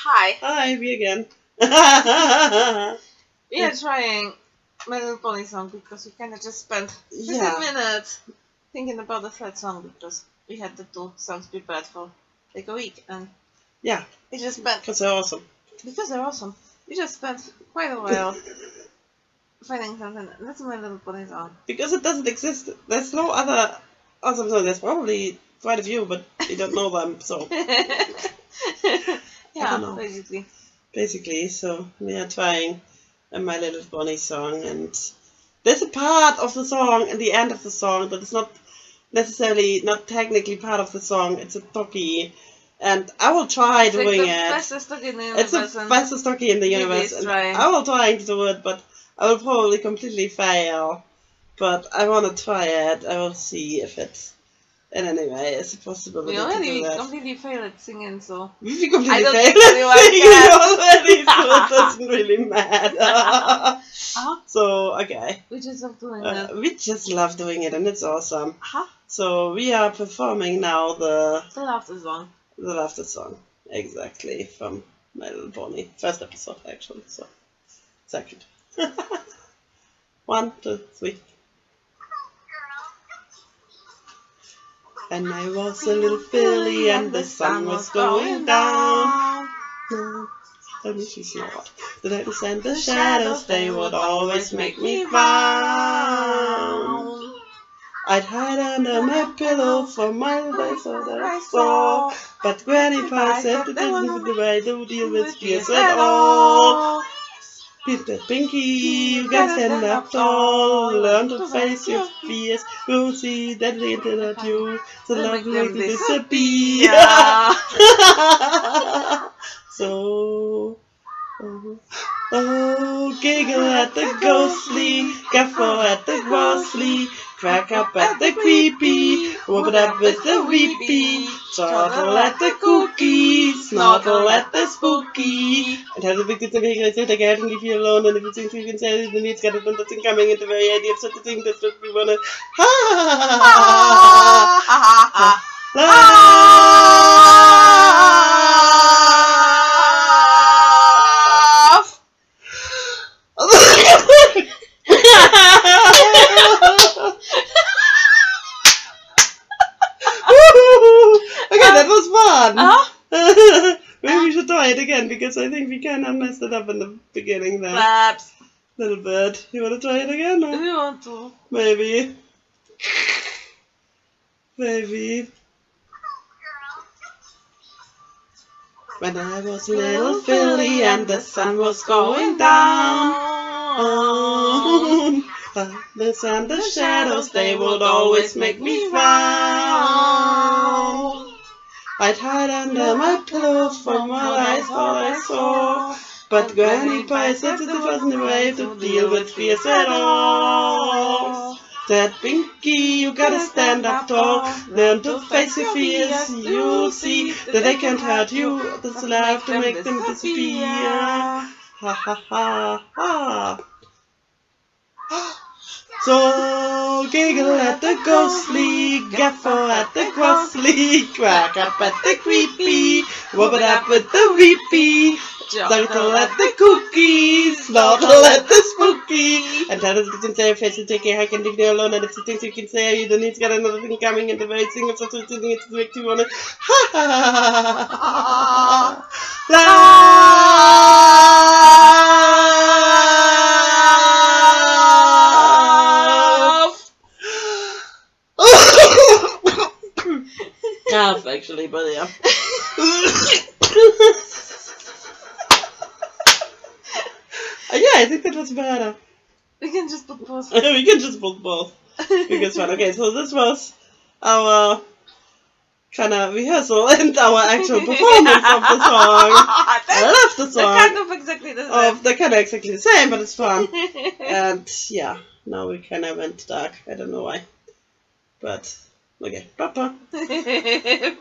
Hi. Hi, me again. We are trying My Little Pony song because we kind of just spent 15 yeah, minutes thinking about the third song because we had the two songs prepared for like a week and yeah, we just spent because they're awesome. because they're awesome. We just spent quite a while finding something. That's My Little Pony song. Because it doesn't exist. There's no other awesome song. There's probably quite a few, but we don't know them. So yeah, know. basically. basically, so we are trying a My Little Pony song, and there's a part of the song at the end of the song that is not necessarily, not technically part of the song. It's a talkie, and I will try It's like doing the it. fastest in the It's the universe. fastest talkie in the universe, and. I will try to do it, but I will probably completely fail. But I want to try it. I will see if it's. In any way, it's a possibility We already completely failed at singing, so We completely I don't failed anyone singing already, so it doesn't really matter. uh-huh. so, okay. we just love doing Uh, that. we just love doing it and it's awesome. Uh-huh. So, we are performing now the, The laughter song. the laughter song. Exactly, from My Little Pony. First episode, actually. So, second. One, two, three. And I was a little filly and the sun was going down. Let me see what. The darkness and the shadows, they would always make me frown. I'd hide under my pillow for my life so that I saw. But Granny Pie said that isn't the way to deal with fears at all. Peter Pinky, you gotta stand up tall, learn to face your fears. You'll see that later that you, the love will disappear. So, uh-huh. oh, oh, giggle at the ghostly, guffaw at the ghostly, crack up at the creepy, it up with the weepy, chortle at the cookie, snortle at the spooky. And have the big to make it take out and leave you alone, and if you think you can say then it's got a thing coming at the very idea of such a thing that's what we wanna. Ha! Uh-huh. Maybe we should try it again because I think we kind of messed it up in the beginning there. Perhaps. little bird, You want to try it again? Or want to. maybe. Maybe. When I was little filly and the sun was going down. Oh, the sun, the shadows, they would always make me frown. I'd hide under my pillow from what I thought I saw. But Granny Pie said that it wasn't a way to deal with fears at all. Said Pinky, you gotta stand up tall, learn to face your fears. You'll see that they can't hurt you. This life to make them disappear. Ha ha ha ha. So giggle at the ghostly, gaffer at the crossly, crack up at the creepy, whoop it up with the weepy, Dartle at the cookies, snortle at the spooky. And tell us you can say a face to take care, I can leave you alone. And if you think you can say oh, you don't need to get another thing coming and the very thing of such a thing it's make you wanna ha ha ha Laugh. Half actually, but yeah. Uh, yeah, I think that was better. We can just put pause. we can just put both. Because fun. Okay, so this was our kind of rehearsal and our actual performance of the song. I love the they're song. kind of exactly the Oh, same. they're kind of exactly the same, but it's fun. and yeah, now we kind of went dark. I don't know why. But, okay. Papa.